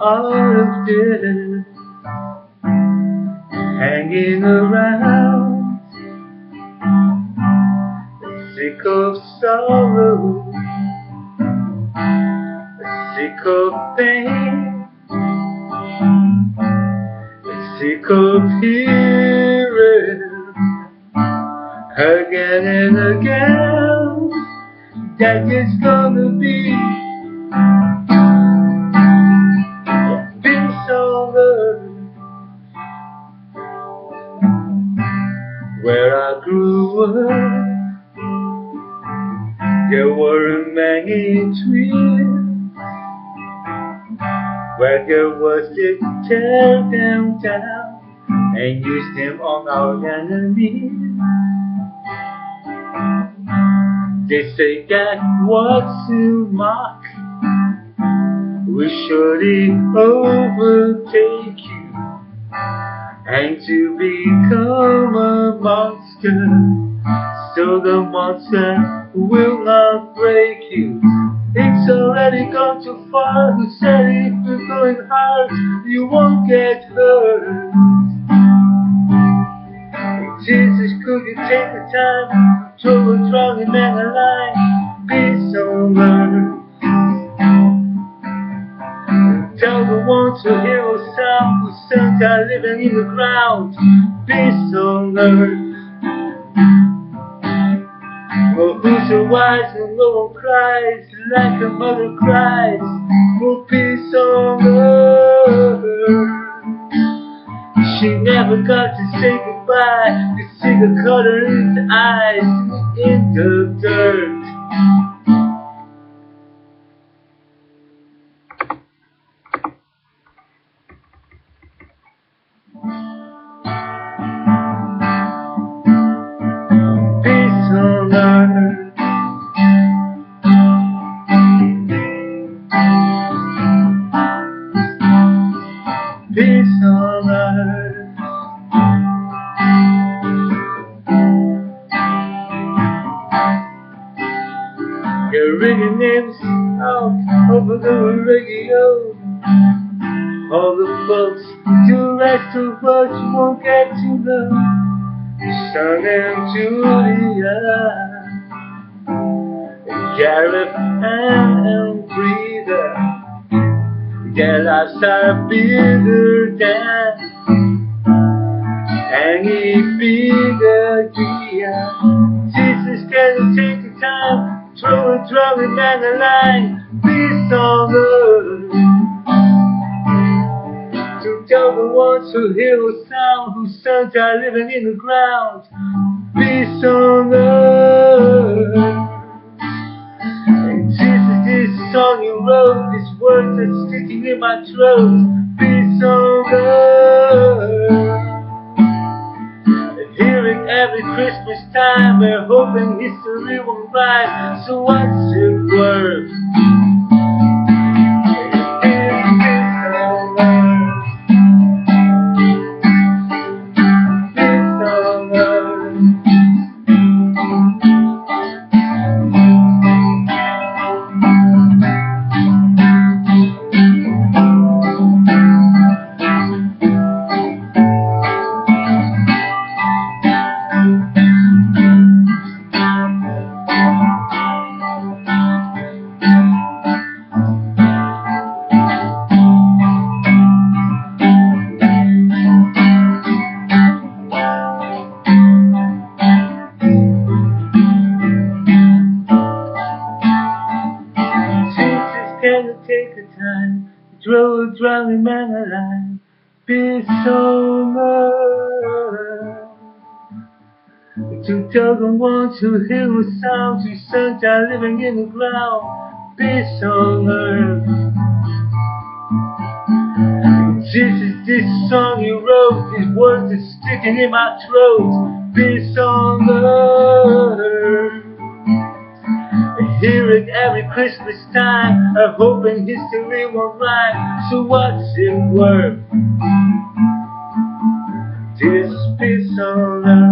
all of this hanging around. Sick of sorrow, sick of pain. Sick of hearing again and again that it's gonna be where I grew up. There were many trees where there was to tear them down and use them on our enemies. They say that what to mock will surely overtake you, and to become a monster, so the monster will not break you. It's already gone too far. Who said if you're going hard, you won't get hurt? Jesus, could you take the time to a strong and man alive? On earth. Tell the who hear a sound, whose living in the ground. Peace on earth. For who's so wise and no one cries like a mother cries for peace on earth. She never got to say goodbye. The cigar cut her in the eyes in the dirt. Peace on earth. You're ringing names out over the radio. All the folks do rest of what you won't get to know. Sean and Julia, Gareth Ann, and Breda, are bigger than any bigger deal. Jesus can take the time, throw and man a line, peace on earth. To tell the ones who hear a sound, whose sons are living in the ground, peace on earth. And Jesus, song you wrote, these words are sticking in my throat, peace on earth. And hear it every Christmas time, we're hoping history won't rhyme, so what's it so much. To tell the ones who hear the sounds whose sons are living in the ground. peace on earth. This is this song you wrote, these words are sticking in my throat. Peace on earth. I hear it every Christmas time. I'm hoping history will rhyme. So what's it worth? piece so love.